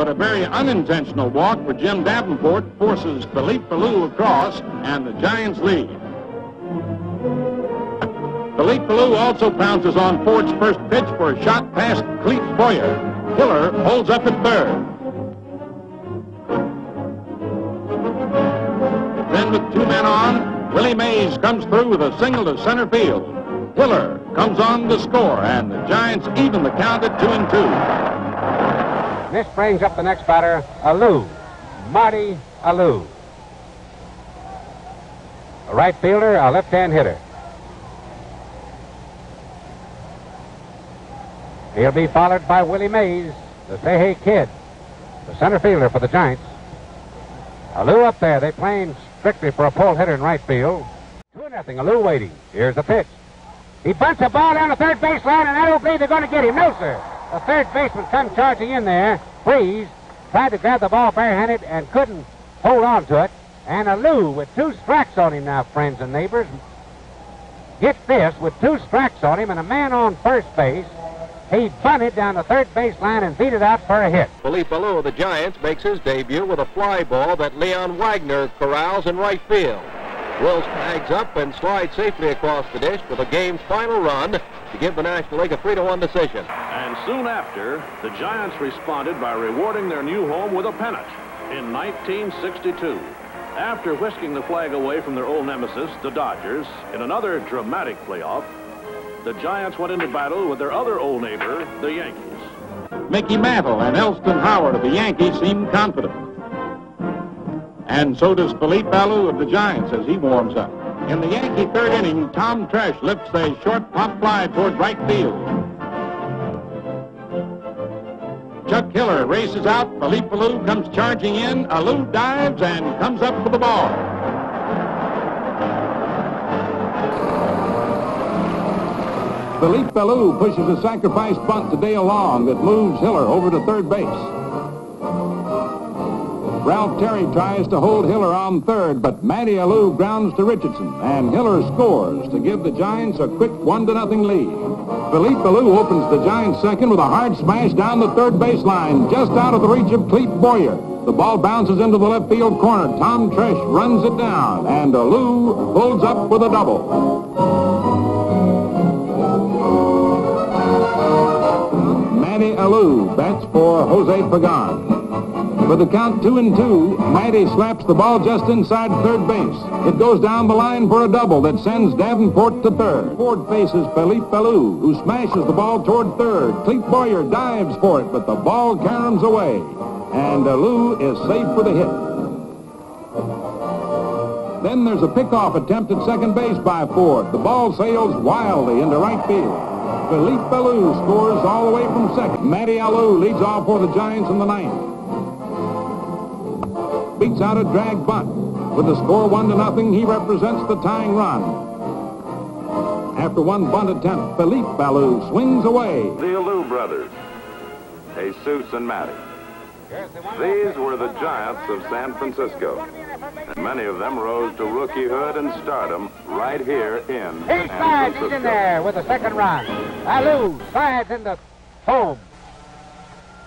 but a very unintentional walk for Jim Davenport forces Felipe Alou across, and the Giants lead. Felipe Alou also pounces on Ford's first pitch for a shot past Clete Boyer. Hiller holds up at third. Then with two men on, Willie Mays comes through with a single to center field. Hiller comes on to score, and the Giants even the count at two and two. This brings up the next batter, Alou, Matty Alou. A right fielder, a left-hand hitter. He'll be followed by Willie Mays, the Say Hey Kid, the center fielder for the Giants. Alou up there. They playing strictly for a pull hitter in right field. Two nothing. Alou waiting. Here's the pitch. He bunts a ball down the third base line, and I don't believe they're going to get him. No, sir. The third baseman come charging in there. Freese tried to grab the ball barehanded and couldn't hold on to it. And Alou with two strikes on him now, friends and neighbors. Get this, with two strikes on him and a man on first base, he bunted down the third base line and beat it out for a hit. Felipe Alou of the Giants makes his debut with a fly ball that Leon Wagner corrals in right field. Wills tags up and slides safely across the dish for the game's final run to give the National League a three-to-one decision. And soon after, the Giants responded by rewarding their new home with a pennant in 1962. After whisking the flag away from their old nemesis, the Dodgers, in another dramatic playoff, the Giants went into battle with their other old neighbor, the Yankees. Mickey Mantle and Elston Howard of the Yankees seem confident. And so does Felipe Alou of the Giants as he warms up. In the Yankee third inning, Tom Tresh lifts a short pop fly toward right field. Chuck Hiller races out. Felipe Alou comes charging in. Alou dives and comes up for the ball. Felipe Alou pushes a sacrifice bunt to Dale Long that moves Hiller over to third base. Ralph Terry tries to hold Hiller on third, but Matty Alou grounds to Richardson, and Hiller scores to give the Giants a quick one to nothing lead. Felipe Alou opens the Giants second with a hard smash down the third baseline, just out of the reach of Clete Boyer. The ball bounces into the left field corner. Tom Tresh runs it down, and Alou pulls up with a double. Matty Alou bats for Jose Pagan. With the count two and two, Matty slaps the ball just inside third base. It goes down the line for a double that sends Davenport to third. Ford faces Felipe Alou, who smashes the ball toward third. Clete Boyer dives for it, but the ball caroms away. And Alou is safe for the hit. Then there's a pickoff attempt at second base by Ford. The ball sails wildly into right field. Felipe Alou scores all the way from second. Matty Alou leads off for the Giants in the ninth. Beats out a drag bunt. With the score one to nothing, he represents the tying run. After one bunt attempt, Felipe Alou swings away. The Alou brothers, Jesus and Matty. These were the giants of San Francisco. And many of them rose to rookiehood and stardom right here in He San slides, he's in there with the second run. Alou slides into home.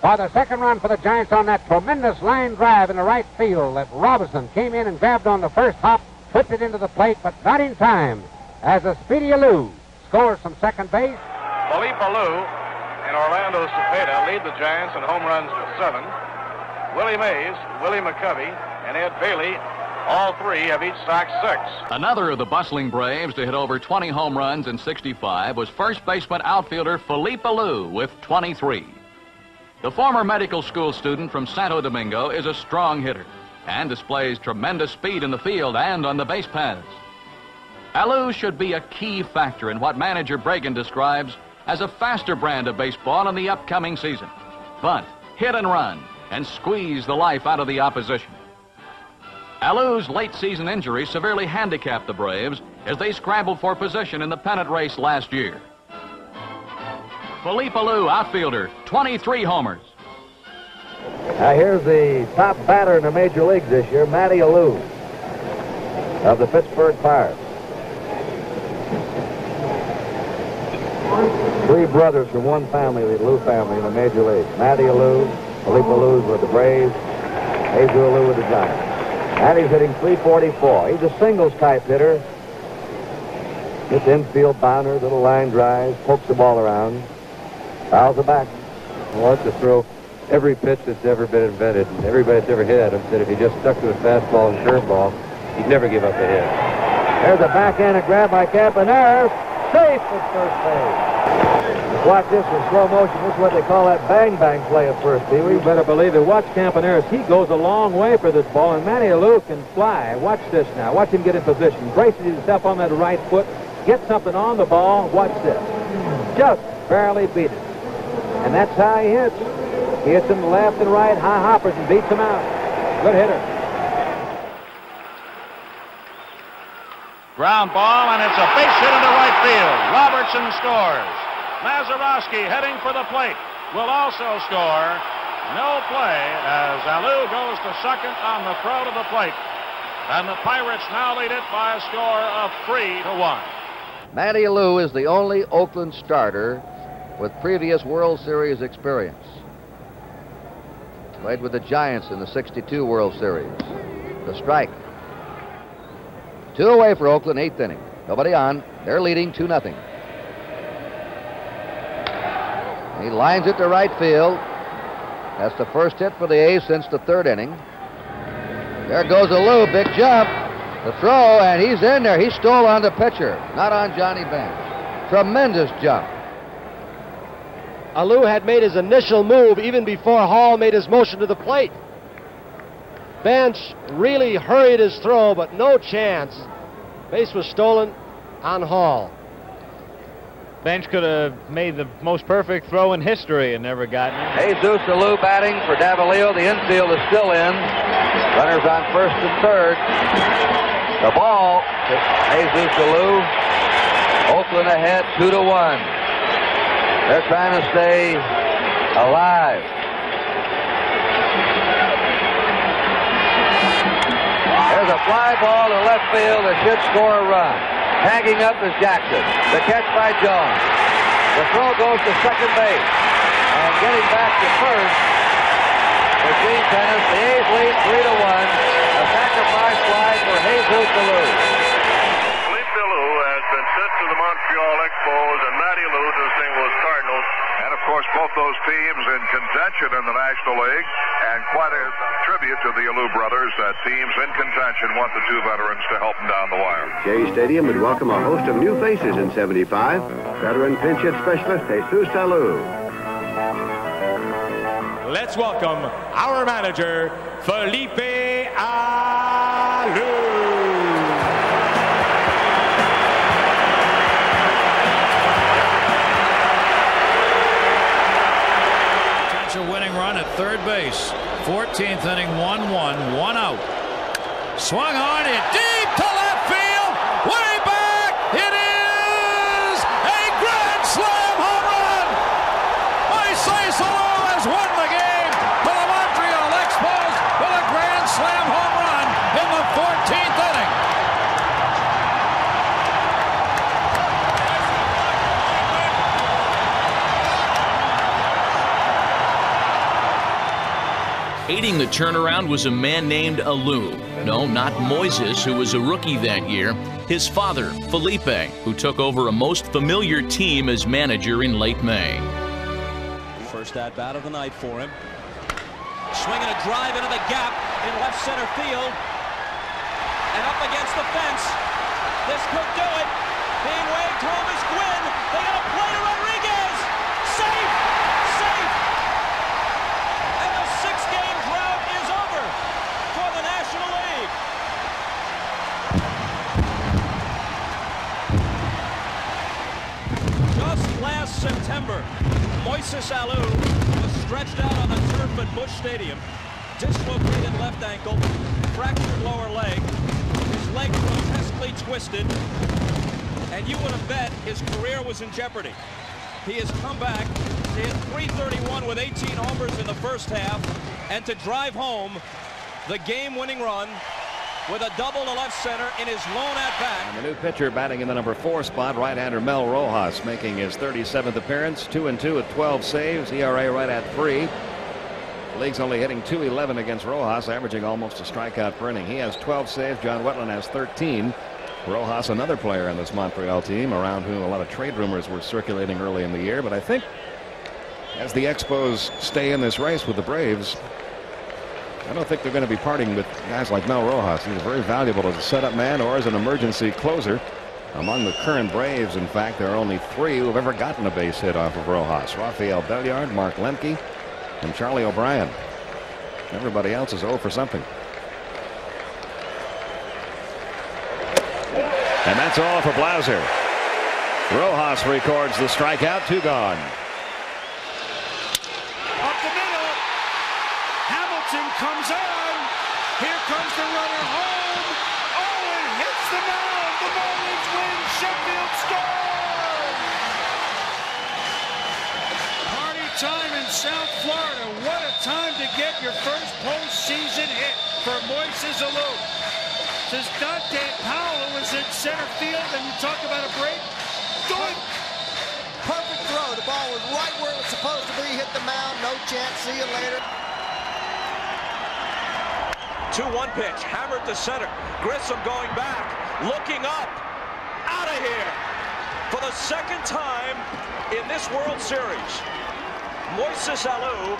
For the second run for the Giants on that tremendous line drive in the right field that Robinson came in and grabbed on the first hop, whipped it into the plate, but not in time. As a speedy Alou scores from second base. Felipe Alou and Orlando Cepeda lead the Giants in home runs with seven. Willie Mays, Willie McCovey, and Ed Bailey, all three have each stocked six. Another of the bustling Braves to hit over 20 home runs in 65 was first baseman outfielder Felipe Alou with 23. The former medical school student from Santo Domingo is a strong hitter and displays tremendous speed in the field and on the base paths. Alou should be a key factor in what manager Bragan describes as a faster brand of baseball in the upcoming season. Bunt, hit and run, and squeeze the life out of the opposition. Alou's late season injury severely handicapped the Braves as they scrambled for position in the pennant race last year. Felipe Alou, outfielder, 23 homers. Now here's the top batter in the major leagues this year, Matty Alou of the Pittsburgh Pirates. Three brothers from one family, the Alou family in the major leagues. Matty Alou, Felipe Alou's with the Braves. Jesus Alou with the Giants. He's hitting 344. He's a singles type hitter. Gets infield bounder, little line drives, pokes the ball around, fouls the back. Wants to throw every pitch that's ever been invented, and everybody that's ever hit at him said if he just stuck to his fastball and curveball, he'd never give up a hit. There's a backhanded grab by Campaneris. Safe at first base. Watch this in slow motion. This is what they call that bang-bang play at first, Pee You better believe it. Watch Campaneris. He goes a long way for this ball, and Matty Alou can fly. Watch this now. Watch him get in position. Braces himself on that right foot. Get something on the ball. Watch this. Just barely beat it. And that's how he hits. He hits them left and right, high hoppers, and beats them out. Good hitter. Ground ball, and it's a base hit into right field. Robertson scores. Mazeroski heading for the plate will also score. No play as Alou goes to second on the throw to the plate. And the Pirates now lead it by a score of three to one. Matty Alou is the only Oakland starter with previous World Series experience. Played with the Giants in the 62 World Series. The strike. Two away for Oakland, eighth inning. Nobody on. They're leading 2 nothing. He lines it to right field. That's the first hit for the A's since the third inning. There goes a Alou, big jump. The throw, and he's in there. He stole on the pitcher, not on Johnny Bench. Tremendous jump. Alou had made his initial move even before Hall made his motion to the plate. Bench really hurried his throw, but no chance. Base was stolen on Hall. Bench could have made the most perfect throw in history and never gotten it. Jesus Alou batting for Davalillo. The infield is still in. Runners on first and third. The ball to Jesus Alou. Oakland ahead, two to one. They're trying to stay alive. There's a fly ball to left field that should score a run. Tagging up is Jackson. The catch by Jones. The throw goes to second base. And getting back to first is Gene Tenace. The A's lead 3 to 1. A sacrifice fly for Jesus Alou. Philippe Alou has been sent to the Montreal Expos and Matty Alou to the St. Louis Cardinals. And of course, both those teams in contention in the National League. And quite a tribute to the Alou brothers. that teams in contention want the two veterans to help them down the wire. Shea Stadium would welcome a host of new faces in 75. Veteran pinch hit specialist Jesus Alou. Let's welcome our manager, Felipe Alou. Third base. 14th inning, 1-1, one out. Swung on it deep to left field. Way back. It is a grand slam home run. Moises Alou has won the game for the Montreal Expos with a grand slam home run in the 14th inning. Aiding the turnaround was a man named Alou. No, not Moises, who was a rookie that year. His father, Felipe, who took over a most familiar team as manager in late May. First at bat of the night for him. Swinging a drive into the gap in left center field. And up against the fence. This could do it. Being waved home is Gwynn. They got a play to Rodriguez. Safe! Safe! And the six-game drought is over for the National League. Just last September, Moises Alou was stretched out on the turf at Busch Stadium. Dislocated left ankle, fractured lower leg, his leg grotesquely twisted, and you would have bet his career was in jeopardy. He has come back to hit 331 with 18 homers in the first half, and to drive home the game-winning run with a double to left center in his lone at-bat. And the new pitcher batting in the number four spot, right-hander Mel Rojas, making his 37th appearance, 2 and 2 at 12 saves, ERA right at 3. The league's only hitting 211 against Rojas, averaging almost a strikeout per inning. He has 12 saves. John Wetteland has 13. Rojas, another player on this Montreal team, around whom a lot of trade rumors were circulating early in the year. But I think as the Expos stay in this race with the Braves, I don't think they're going to be parting with guys like Mel Rojas. He's very valuable as a setup man or as an emergency closer. Among the current Braves, in fact, there are only three who have ever gotten a base hit off of Rojas. Rafael Belliard, Mark Lemke, and Charlie O'Brien. Everybody else is 0 for something. And that's all for Blauser. Rojas records the strikeout, two gone. Up the middle. Hamilton comes on. Here comes the runner home. Oh, and hits the mound. The Marlins win. Sheffield scores. Party time in South Florida. What a time to get your first postseason hit for Moises Alou. Says Dante Powell was in center field, and you talk about a break. Good. Perfect throw. The ball was right where it was supposed to be. Hit the mound. No chance. See you later. 2-1 pitch. Hammered to center. Grissom going back. Looking up. Out of here. For the second time in this World Series, Moises Alou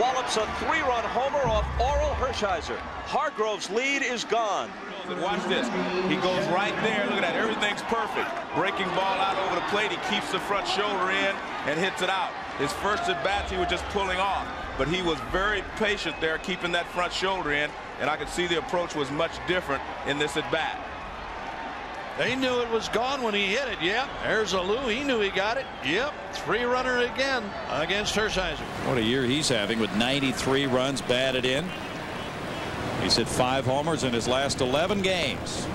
wallops a three-run homer off Orel Hershiser. Hargrove's lead is gone. Watch this. He goes right there. Look at that. Everything's perfect. Breaking ball out over the plate. He keeps the front shoulder in and hits it out. His first at bats, he was just pulling off. But he was very patient there, keeping that front shoulder in. And I could see the approach was much different in this at bat. They knew it was gone when he hit it. Yep. There's Alou. He knew he got it. Yep. Three runner again against Hershiser. What a year he's having with 93 runs batted in. He's hit five homers in his last 11 games.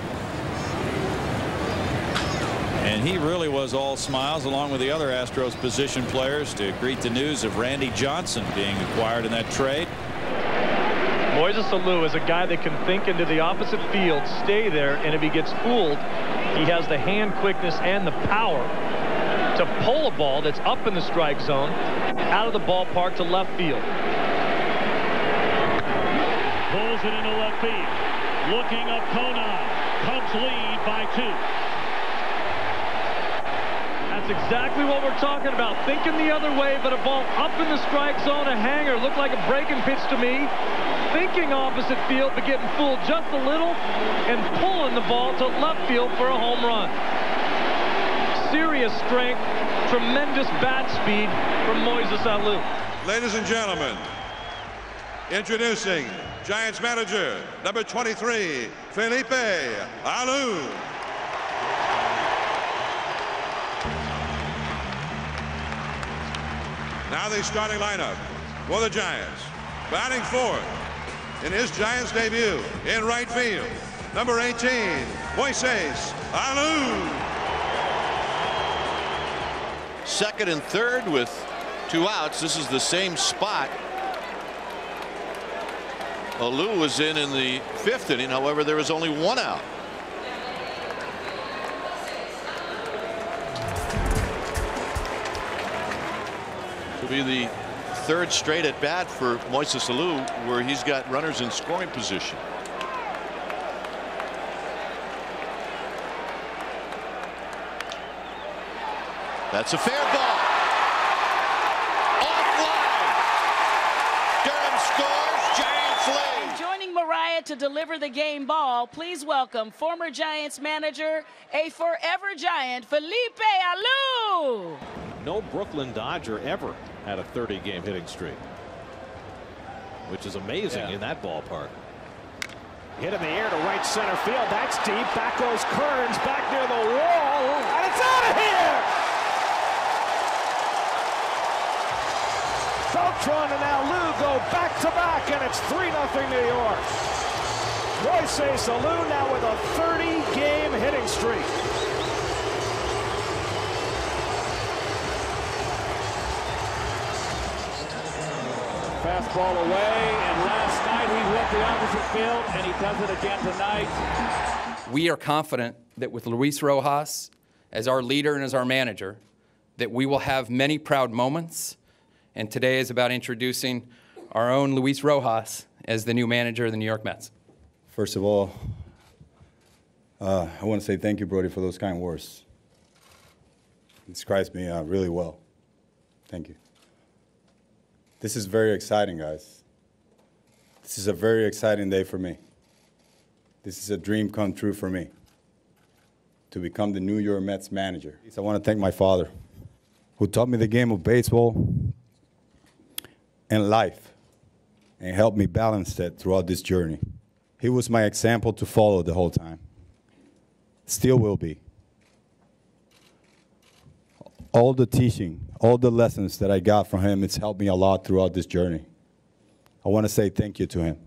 And he really was all smiles along with the other Astros position players to greet the news of Randy Johnson being acquired in that trade. Moises Alou is a guy that can think into the opposite field, stay there, and if he gets fooled, he has the hand quickness and the power to pull a ball that's up in the strike zone out of the ballpark to left field. Pulls it into left field. Looking up Kona. Cubs lead by two. That's exactly what we're talking about. Thinking the other way, but a ball up in the strike zone, a hanger, looked like a breaking pitch to me. Thinking opposite field, but getting fooled just a little, and pulling the ball to left field for a home run. Serious strength, tremendous bat speed from Moises Alou. Ladies and gentlemen, introducing Giants manager number 23, Felipe Alou. Now the starting lineup for the Giants. Batting fourth in his Giants debut in right field, number 18, Moises Alou. Second and third with two outs. This is the same spot. Alou was in in the fifth inning. However, there was only one out. Be the third straight at bat for Moises Alou, where he's got runners in scoring position. That's a fair ball. Offline. Durham scores. Giants lead. And joining Mariah to deliver the game ball, please welcome former Giants manager, a forever Giant, Felipe Alou. No Brooklyn Dodger ever had a 30 game hitting streak, which is amazing Yeah. in that ballpark. Hit in the air to right center field. That's deep. Back goes Kearns back near the wall. And it's out of here! Beltran and Alou go back to back, and it's 3 0 New York. Moises Alou now with a 30 game hitting streak. Fastball away, and last night he hit the opposite field, and he does it again tonight. We are confident that with Luis Rojas as our leader and as our manager, that we will have many proud moments. And today is about introducing our own Luis Rojas as the new manager of the New York Mets. First of all, uh, I want to say thank you, Brody, for those kind words. It describes me uh, really well. Thank you. This is very exciting, guys. This is a very exciting day for me. This is a dream come true for me to become the New York Mets manager. I want to thank my father, who taught me the game of baseball and life and helped me balance that throughout this journey. He was my example to follow the whole time. Still will be. All the teaching, all the lessons that I got from him, it's helped me a lot throughout this journey. I want to say thank you to him.